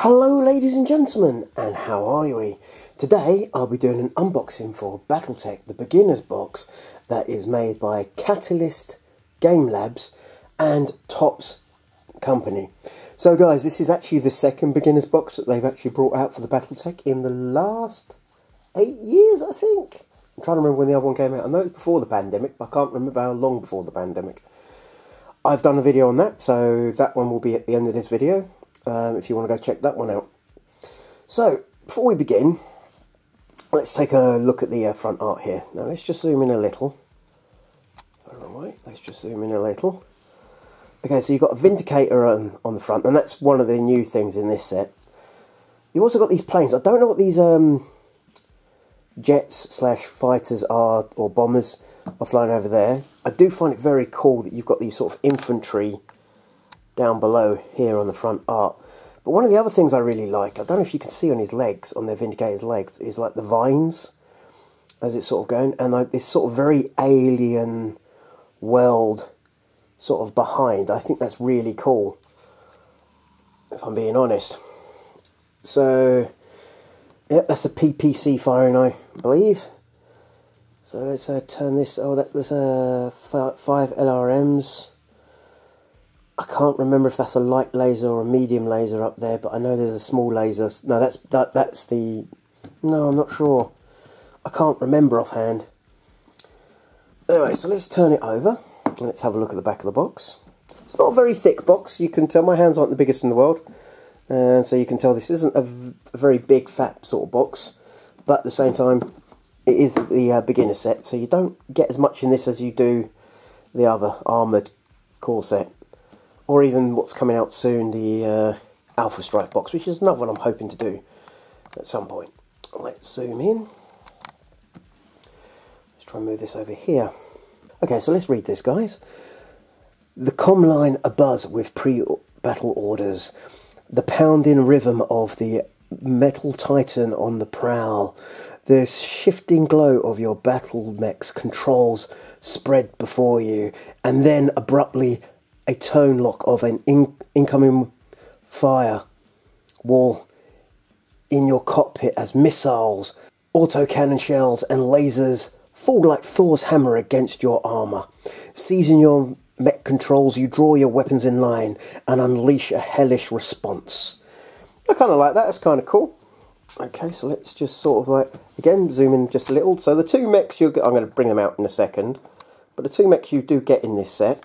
Hello ladies and gentlemen, and how are we? Today I'll be doing an unboxing for Battletech, the beginner's box that is made by Catalyst Game Labs and Topps Company. So guys, this is actually the second beginner's box that they've actually brought out for the Battletech in the last eight years, I think. I'm trying to remember when the other one came out. I know it's before the pandemic, but I can't remember how long before the pandemic. I've done a video on that, so that one will be at the end of this video um, if you want to go check that one out. So, before we begin, let's take a look at the uh, front art here. Now, let's just zoom in a little. Right, let's just zoom in a little. Okay, so you've got a Vindicator on, on the front, and that's one of the new things in this set. You've also got these planes. I don't know what these um, jets slash fighters are, or bombers are flying over there. I do find it very cool that you've got these sort of infantry down below here on the front art. But one of the other things I really like, I don't know if you can see on his legs, on their Vindicator's legs, is like the vines as it's sort of going, and like this sort of very alien world sort of behind. I think that's really cool, if I'm being honest. So, yeah, that's a PPC firing, I believe. So let's uh, turn this. Oh, that was uh, five LRMs. I can't remember if that's a light laser or a medium laser up there, but I know there's a small laser. No, that's that. That's the. No, I'm not sure. I can't remember offhand. Anyway, so let's turn it over. Let's have a look at the back of the box. It's not a very thick box. You can tell my hands aren't the biggest in the world, and so you can tell this isn't a, very big, fat sort of box. But at the same time, it is the uh, beginner set, so you don't get as much in this as you do the other armoured core set or even what's coming out soon, the uh, Alpha Strike box, which is another one I'm hoping to do at some point. Let's zoom in. Let's try and move this over here. Okay, so let's read this, guys. The comline abuzz with pre-battle orders. The pounding rhythm of the metal titan on the prowl. The shifting glow of your battle mech's controls spread before you, and then abruptly a tone lock of an in incoming fire wall in your cockpit as missiles, autocannon shells, and lasers fall like Thor's hammer against your armour. Seizing your mech controls, you draw your weapons in line and unleash a hellish response. I kind of like that, that's kind of cool. Okay, so let's just sort of like, again, zoom in just a little. So the two mechs, you I'm going to bring them out in a second, but the two mechs you do get in this set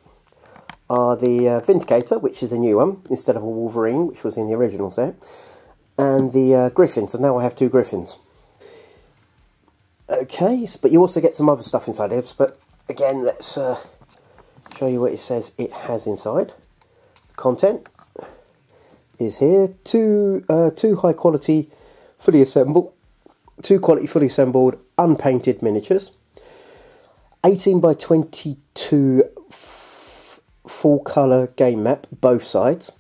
are the uh, Vindicator, which is the new one, instead of a Wolverine, which was in the original set, and the uh, Griffin. So now I have two Griffins. Okay, but you also get some other stuff inside here. But again, let's uh, show you what it says it has inside. Content is here. Two, uh, two high quality, fully assembled, two quality fully assembled, unpainted miniatures. 18 by 22 full colour game map, both sides.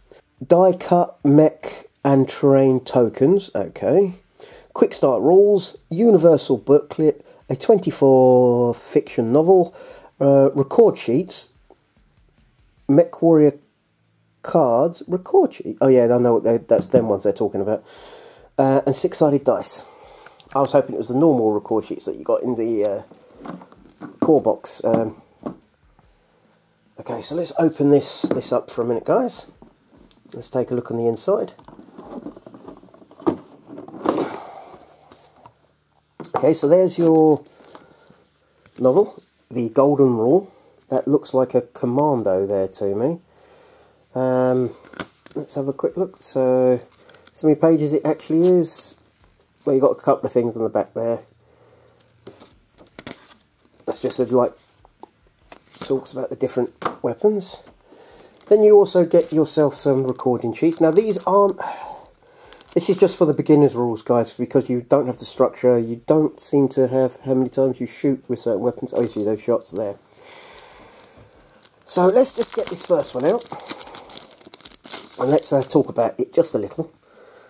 Die cut mech and terrain tokens, okay. Quick start rules, universal booklet, a 24 fiction novel, uh, record sheets, mech warrior cards, record sheet. Oh yeah, I know what that's them ones they're talking about. Uh, and six sided dice. I was hoping it was the normal record sheets that you got in the uh, core box. Um, Okay, so let's open this, this up for a minute, guys. Let's take a look on the inside. Okay, so there's your novel, The Golden Rule. That looks like a commando there to me. Um, let's have a quick look. So, so many pages it actually is. Well, you've got a couple of things on the back there. That's just a like talks about the different weapons. Then you also get yourself some recording sheets. Now these aren't... This is just for the beginner's rules, guys, because you don't have the structure. You don't seem to have how many times you shoot with certain weapons. Oh, you see those shots there. So let's just get this first one out. And let's uh, talk about it just a little.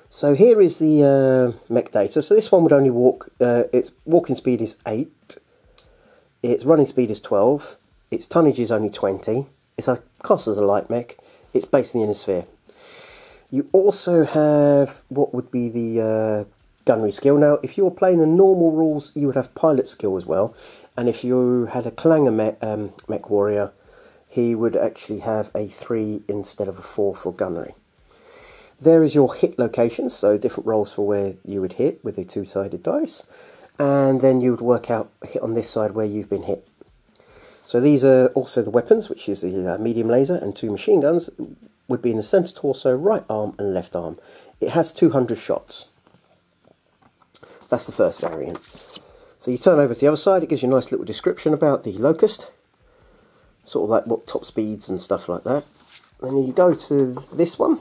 So here is the uh, mech data. So this one would only walk, uh, its walking speed is 8. Its running speed is 12. Its tonnage is only 20. It's a cost as a light mech. It's based in the inner sphere. You also have what would be the uh, gunnery skill. Now, if you were playing the normal rules, you would have pilot skill as well. And if you had a Clanger mech, um, mech warrior, he would actually have a 3 instead of a 4 for gunnery. There is your hit locations, so different rolls for where you would hit with a two-sided dice. And then you would work out hit on this side where you've been hit. So these are also the weapons, which is the uh, medium laser and two machine guns, would be in the centre torso, right arm and left arm. It has 200 shots. That's the first variant. So you turn over to the other side, it gives you a nice little description about the Locust. Sort of like what top speeds and stuff like that. Then you go to this one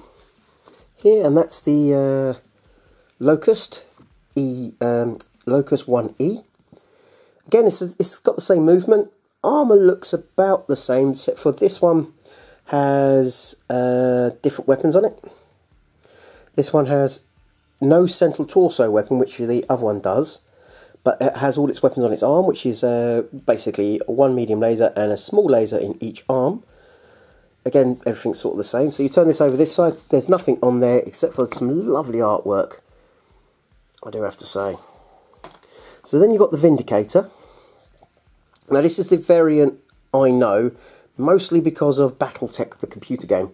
here, and that's the uh, Locust E um, Locust 1E. Again, it's, it's got the same movement. Armour looks about the same, except for this one has uh, different weapons on it. This one has no central torso weapon, which the other one does, but it has all its weapons on its arm, which is uh, basically one medium laser and a small laser in each arm. Again, everything's sort of the same. So you turn this over this side, there's nothing on there except for some lovely artwork, I do have to say. So then you've got the Vindicator. Now this is the variant I know, mostly because of Battletech, the computer game.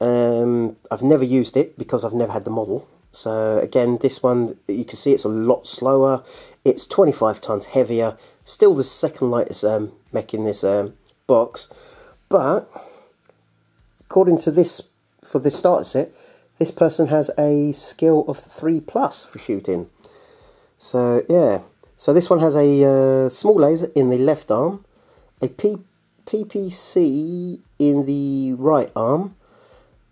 Um, I've never used it because I've never had the model. So again, this one, you can see it's a lot slower. It's 25 tons heavier. Still the second lightest um, mech in this um, box. But, according to this, for this starter set, this person has a skill of 3 plus for shooting. So, yeah. So this one has a uh, small laser in the left arm, a P PPC in the right arm,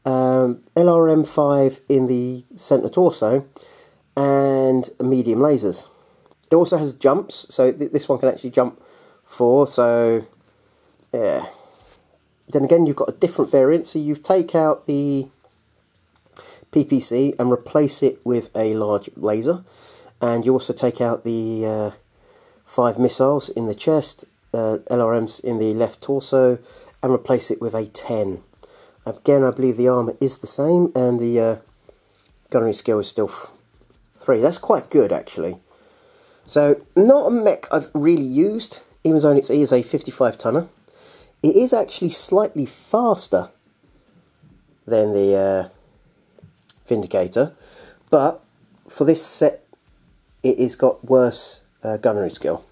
um, LRM5 in the centre torso, and medium lasers. It also has jumps, so th this one can actually jump four, so yeah. Then again, you've got a different variant, so you take out the PPC and replace it with a large laser, and you also take out the uh, five missiles in the chest uh, LRMs in the left torso and replace it with a 10. Again, I believe the armour is the same and the uh, gunnery skill is still 3. That's quite good, actually. So, not a mech I've really used, even though it is a 55 tonner. It is actually slightly faster than the uh, Vindicator, but for this set, it has got worse uh, gunnery skill.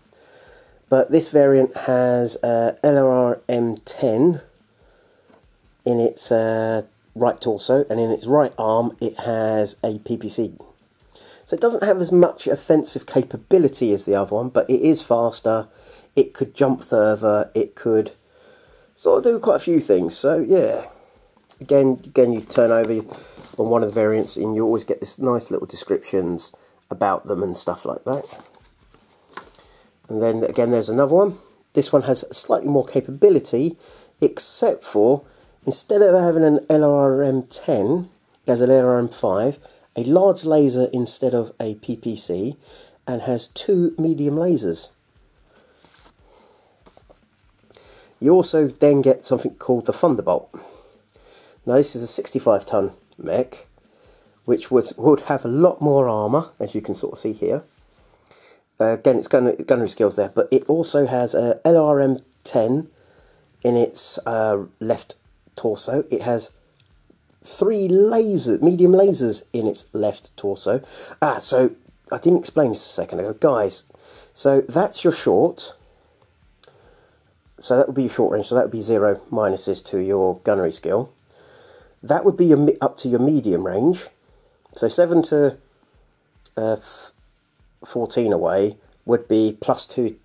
But this variant has uh, LRR M10 in its uh, right torso, and in its right arm it has a PPC. So it doesn't have as much offensive capability as the other one, but it is faster. It could jump further. It could sort of do quite a few things. So yeah, again, again, you turn over on one of the variants, and you always get this nice little descriptions about them and stuff like that. And then again, there's another one. This one has slightly more capability, except for instead of having an LRM10, it has an LRM5, a large laser instead of a PPC, and has two medium lasers. You also then get something called the Thunderbolt. Now this is a 65 ton mech, which would, would have a lot more armour, as you can sort of see here. Uh, again, it's gunnery, gunnery skills there, but it also has a LRM-10 in its uh, left torso. It has three lasers, medium lasers in its left torso. Ah, so I didn't explain this a second ago, guys. So that's your short. So that would be your short range. So that would be zero minuses to your gunnery skill. That would be your, up to your medium range. So seven to uh, 14 away would be plus 2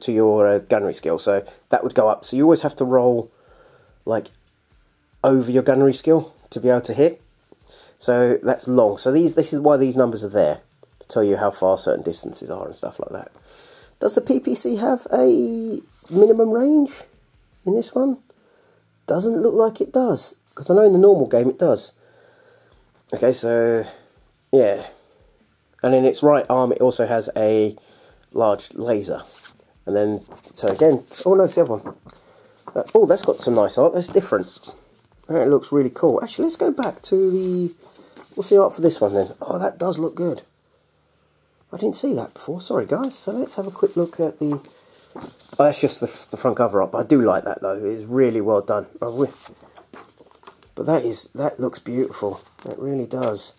to your uh, gunnery skill. So that would go up. So you always have to roll like over your gunnery skill to be able to hit. So that's long. So these this is why these numbers are there to tell you how far certain distances are and stuff like that. Does the PPC have a minimum range in this one? Doesn't look like it does because I know in the normal game it does. Okay, so yeah, and in its right arm it also has a large laser and then so again oh no it's the other one uh, oh that's got some nice art that's different That looks really cool. Actually, let's go back to the... What's the art for this one then? Oh, that does look good. I didn't see that before. Sorry, guys. So let's have a quick look at the... Oh, that's just the, the front cover art, but I do like that though. It's really well done. But that is that looks beautiful. It really does.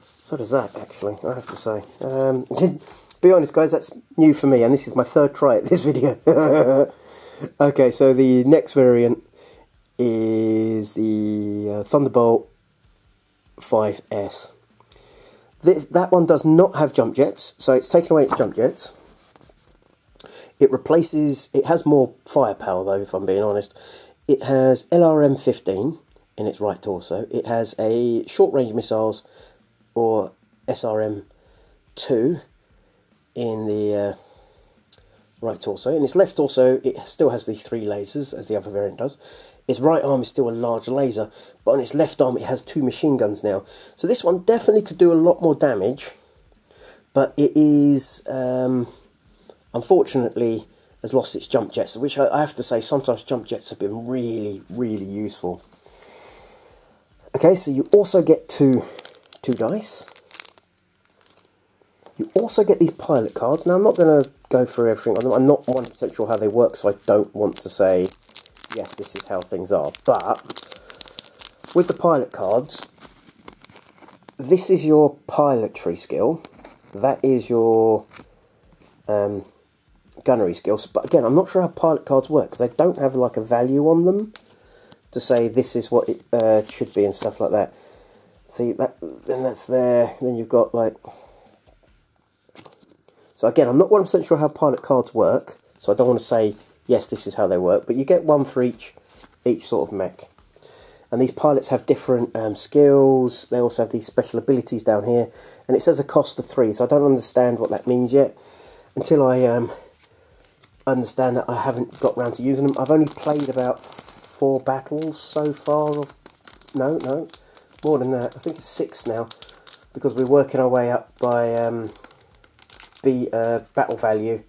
So does that actually. I have to say. Um, be honest, guys, that's new for me, and this is my third try at this video. okay, so the next variant is the uh, Thunderbolt 5S. This, that one does not have jump jets, so it's taken away its jump jets. It replaces, it has more firepower though, if I'm being honest. It has LRM 15 in its right torso. It has a short range missiles or SRM 2 in the uh, right torso. In its left torso, it still has the three lasers, as the other variant does. Its right arm is still a large laser, but on its left arm it has two machine guns now. So this one definitely could do a lot more damage, but it is, um, unfortunately, has lost its jump jets, which I, I have to say, sometimes jump jets have been really, really useful. Okay, so you also get two, two dice. You also get these pilot cards. Now, I'm not going to go through everything on them. I'm not 100% sure how they work, so I don't want to say, yes, this is how things are. But, with the pilot cards, this is your pilotry skill. That is your um, gunnery skills. But again, I'm not sure how pilot cards work, because they don't have like a value on them to say this is what it uh, should be and stuff like that. See, that then that's there. Then you've got like so again, I'm not 100% sure how pilot cards work, so I don't want to say, yes, this is how they work, but you get one for each, each sort of mech. And these pilots have different um, skills, they also have these special abilities down here, and it says a cost of three, so I don't understand what that means yet, until I um, understand that I haven't got round to using them. I've only played about four battles so far, Of no, no, more than that, I think it's six now, because we're working our way up by... Um, the uh, battle value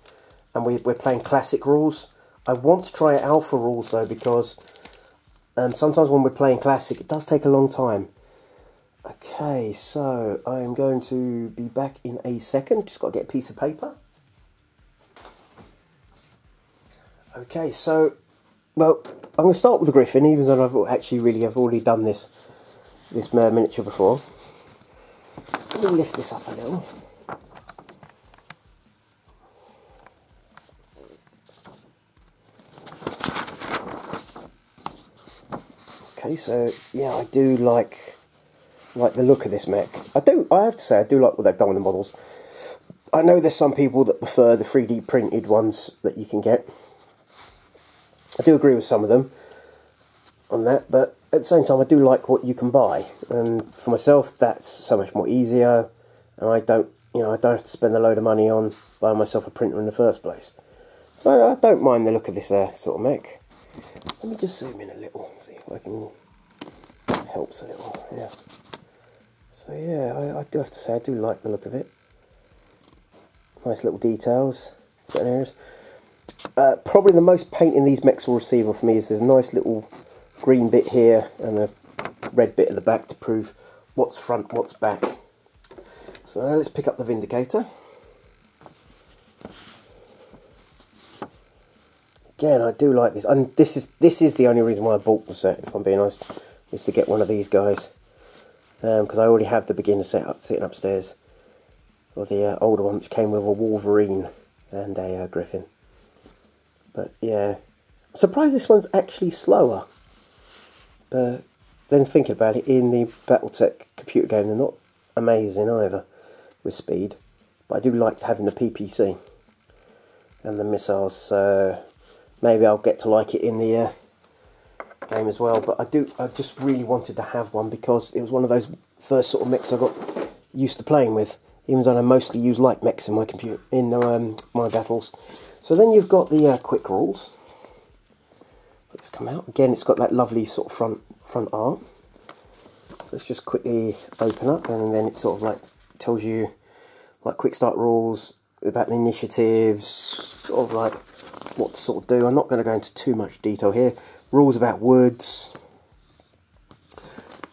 and we, we're playing classic rules. I want to try alpha rules though because um, sometimes when we're playing classic it does take a long time. Okay, so I am going to be back in a second. Just got to get a piece of paper. Okay, so, well, I'm going to start with the Griffin, even though I've actually really I've already done this this miniature before. Let me lift this up a little. Okay, so yeah, I do like like the look of this mech. I do. I have to say, I do like what they've done with the models. I know there's some people that prefer the 3D printed ones that you can get. I do agree with some of them on that, but at the same time, I do like what you can buy. And for myself, that's so much more easier, and I don't, you know, I don't have to spend a load of money on buying myself a printer in the first place. So I don't mind the look of this uh, sort of mech. Let me just zoom in a little, see if I can helps a little, yeah. So yeah, I, I do have to say I do like the look of it. Nice little details, certain areas. Uh, probably the most painting these mechs will receive for me is this nice little green bit here and a red bit at the back to prove what's front, what's back. So let's pick up the Vindicator. again, I do like this, and this is this is the only reason why I bought the set. If I'm being honest, is to get one of these guys because um, I already have the beginner set up sitting upstairs, or the uh, older one which came with a Wolverine and a uh, Griffin. But yeah, I'm surprised this one's actually slower. But then thinking about it, in the BattleTech computer game, they're not amazing either with speed. But I do like having the PPC and the missiles. So maybe I'll get to like it in the uh, game as well. But I do, I just really wanted to have one because it was one of those first sort of mechs I got used to playing with. Even though I mostly use light mechs in my computer in um, my battles. So then you've got the uh, quick rules. Let's come out again. It's got that lovely sort of front front art. Let's just quickly open up, and then it sort of like tells you like quick start rules about the initiatives, sort of like what to sort of do. I'm not going to go into too much detail here. Rules about woods,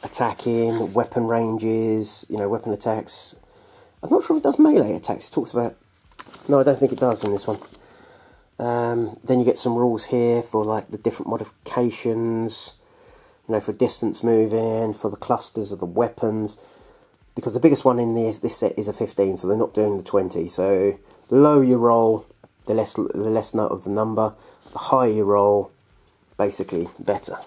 attacking, weapon ranges, you know, weapon attacks. I'm not sure if it does melee attacks. It talks about. No, I don't think it does in this one. Um, then you get some rules here for like the different modifications, you know, for distance moving, for the clusters of the weapons. Because the biggest one in this, this set is a 15, so they're not doing the 20. So the lower you roll, the less the less note of the number. The higher you roll, basically better.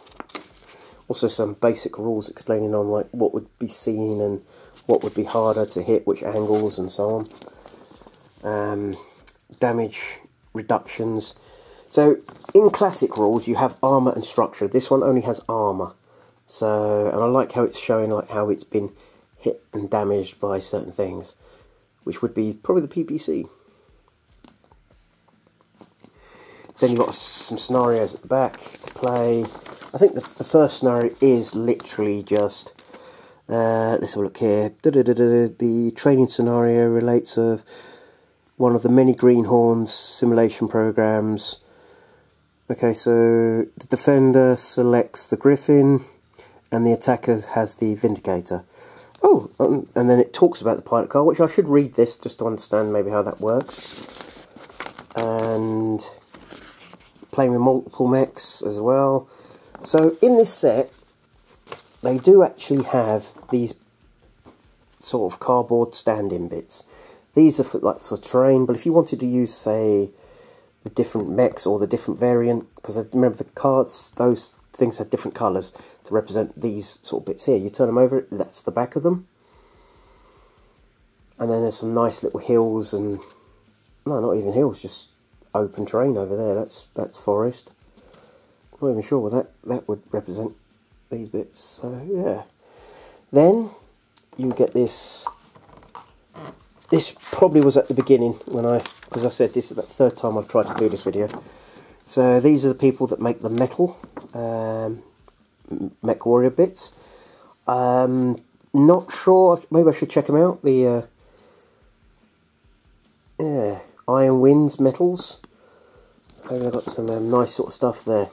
Also some basic rules explaining on like what would be seen and what would be harder to hit, which angles and so on. Um, damage reductions. So in classic rules you have armor and structure. This one only has armor. So and I like how it's showing like how it's been hit and damaged by certain things, which would be probably the PPC. Then you've got some scenarios at the back to play. I think the, the first scenario is literally just, uh, let's have a look here. Da -da -da the training scenario relates of one of the many Greenhorns simulation programs. Okay, so the defender selects the Griffin and the attacker has the Vindicator. Oh, um, and then it talks about the pilot car, which I should read this just to understand maybe how that works. And playing with multiple mechs as well. So in this set, they do actually have these sort of cardboard stand-in bits. These are for, like for terrain, but if you wanted to use, say, the different mechs or the different variant, because I remember the cards, those things had different colours to represent these sort of bits here. You turn them over, that's the back of them. And then there's some nice little hills and, no, not even hills, just open terrain over there. That's that's forest. I'm not even sure what that, that would represent, these bits. So, yeah. Then, you get this this probably was at the beginning when I, because I said this is the third time I've tried to do this video. So these are the people that make the metal um, Mech Warrior bits. Um, not sure, maybe I should check them out. The uh, yeah, Iron Winds metals. Maybe I've got some um, nice sort of stuff there.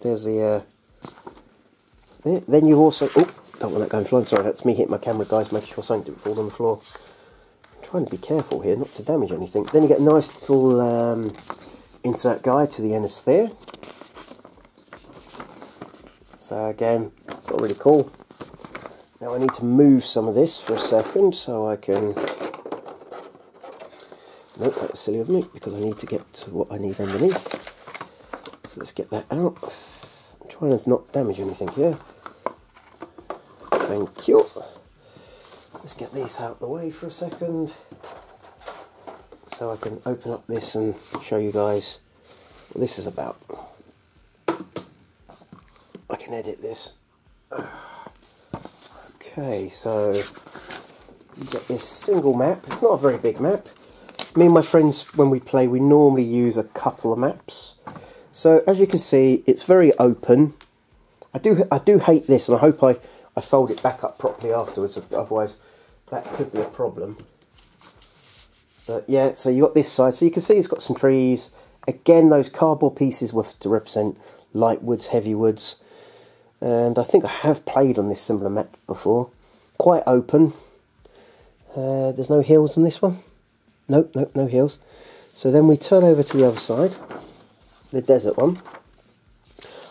There's the. Uh. Then you also. Oh, don't want that going flying. Sorry, that's me hitting my camera, guys, making sure something didn't fall on the floor trying to be careful here, not to damage anything. Then you get a nice little um, insert guide to the Inner Sphere. So again, it's not really cool. Now I need to move some of this for a second so I can... Nope, that was silly of me because I need to get to what I need underneath. So let's get that out. I'm trying to not damage anything here. Thank you. Let's get these out of the way for a second so I can open up this and show you guys what this is about. I can edit this. Okay, so you get this single map. It's not a very big map. Me and my friends, when we play, we normally use a couple of maps. So as you can see, it's very open. I do I do hate this, and I hope I, I fold it back up properly afterwards. Otherwise, that could be a problem. But yeah, so you got this side. So you can see it's got some trees. Again, those cardboard pieces were to represent light woods, heavy woods. And I think I have played on this similar map before. Quite open. Uh, there's no hills on this one. Nope, nope, no hills. So then we turn over to the other side. The desert one.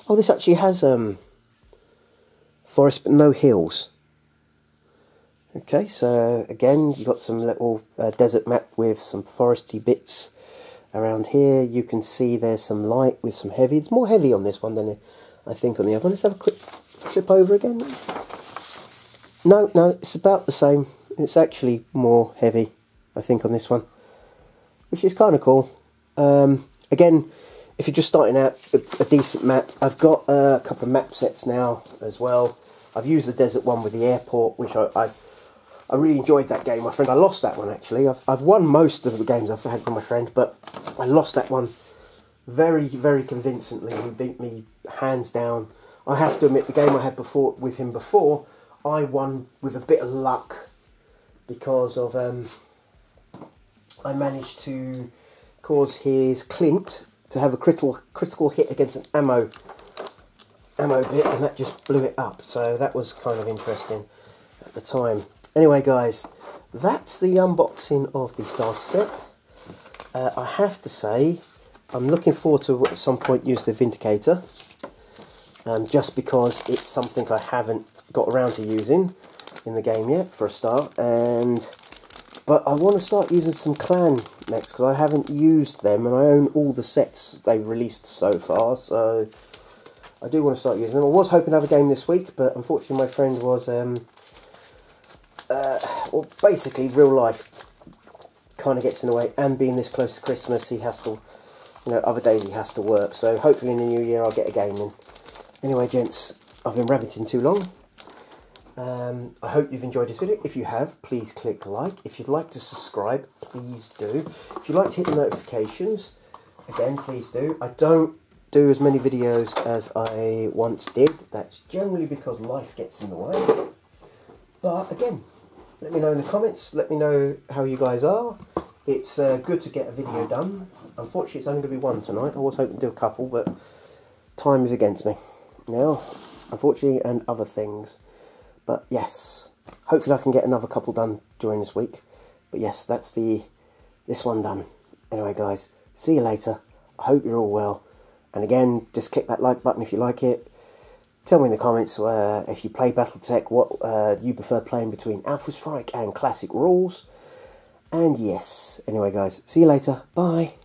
Oh, this actually has um, forest but no hills. Okay, so again, you've got some little uh, desert map with some foresty bits around here. You can see there's some light with some heavy. It's more heavy on this one than I think on the other one. Let's have a quick flip over again. No, no, it's about the same. It's actually more heavy, I think, on this one, which is kind of cool. Um, again, if you're just starting out, a, a decent map. I've got uh, a couple of map sets now as well. I've used the desert one with the airport, which I, I I really enjoyed that game, my friend. I lost that one actually. I've, I've won most of the games I've had from my friend, but I lost that one very, very convincingly. He beat me hands down. I have to admit, the game I had before with him before, I won with a bit of luck because of um, I managed to cause his Clint to have a critical critical hit against an ammo ammo bit and that just blew it up. So that was kind of interesting at the time. Anyway, guys, that's the unboxing of the starter set. Uh, I have to say, I'm looking forward to at some point use the Vindicator. Um, just because it's something I haven't got around to using in the game yet, for a start. And But I want to start using some clan mechs, because I haven't used them, and I own all the sets they've released so far, so... I do want to start using them. I was hoping to have a game this week, but unfortunately my friend was um, uh, well, basically real life kind of gets in the way, and being this close to Christmas, he has to, you know, other days he has to work. So hopefully in the new year I'll get a game in. Anyway, gents, I've been rabbiting too long. Um, I hope you've enjoyed this video. If you have, please click like. If you'd like to subscribe, please do. If you'd like to hit the notifications, again, please do. I don't do as many videos as I once did. That's generally because life gets in the way. But again, let me know in the comments. Let me know how you guys are. It's uh, good to get a video done. Unfortunately, it's only going to be one tonight. I was hoping to do a couple, but time is against me now, unfortunately, and other things. But yes, hopefully I can get another couple done during this week. But yes, that's the this one done. Anyway, guys, see you later. I hope you're all well. And again, just click that like button if you like it. Tell me in the comments uh, if you play Battletech, what uh, you prefer playing between Alpha Strike and Classic Rules. And yes, anyway guys, see you later. Bye.